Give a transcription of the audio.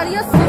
Secretaría Civil.